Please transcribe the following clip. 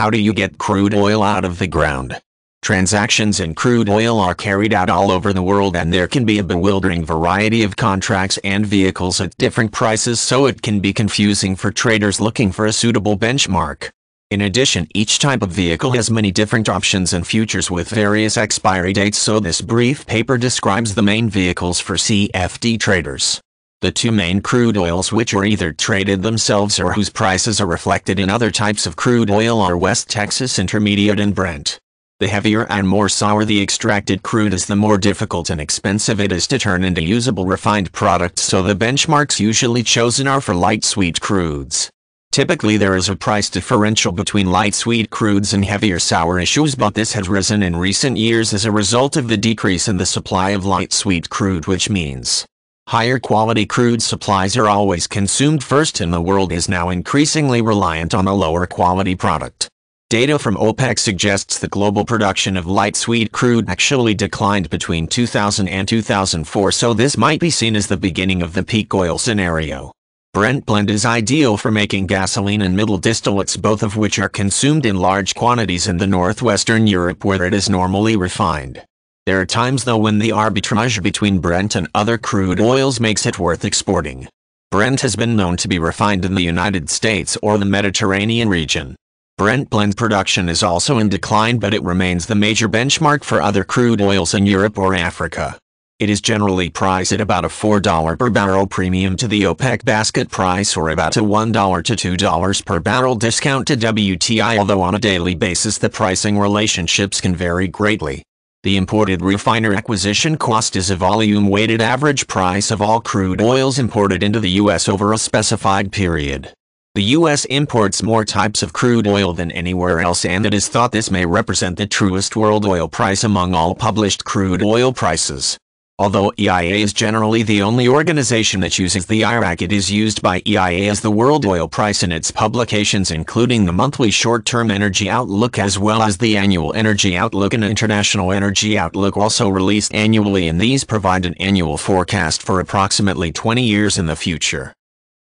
How do you get crude oil out of the ground? Transactions in crude oil are carried out all over the world and there can be a bewildering variety of contracts and vehicles at different prices so it can be confusing for traders looking for a suitable benchmark. In addition, each type of vehicle has many different options and futures with various expiry dates so this brief paper describes the main vehicles for CFD traders. The two main crude oils which are either traded themselves or whose prices are reflected in other types of crude oil are West Texas Intermediate and Brent. The heavier and more sour the extracted crude is the more difficult and expensive it is to turn into usable refined products so the benchmarks usually chosen are for light sweet crudes. Typically there is a price differential between light sweet crudes and heavier sour issues but this has risen in recent years as a result of the decrease in the supply of light sweet crude which means higher quality crude supplies are always consumed first and the world is now increasingly reliant on a lower quality product. Data from OPEC suggests the global production of light sweet crude actually declined between 2000 and 2004 so this might be seen as the beginning of the peak oil scenario. Brent blend is ideal for making gasoline and middle distillates both of which are consumed in large quantities in the northwestern Europe where it is normally refined. There are times though when the arbitrage between Brent and other crude oils makes it worth exporting. Brent has been known to be refined in the United States or the Mediterranean region. Brent blend production is also in decline but it remains the major benchmark for other crude oils in Europe or Africa. It is generally priced at about a $4 per barrel premium to the OPEC basket price or about a $1 to $2 per barrel discount to WTI although on a daily basis the pricing relationships can vary greatly. The imported refiner acquisition cost is a volume-weighted average price of all crude oils imported into the U.S. over a specified period. The U.S. imports more types of crude oil than anywhere else and it is thought this may represent the truest world oil price among all published crude oil prices. Although EIA is generally the only organization that uses the IRAC it is used by EIA as the world oil price in its publications including the monthly short-term energy outlook as well as the annual energy outlook and international energy outlook also released annually and these provide an annual forecast for approximately 20 years in the future.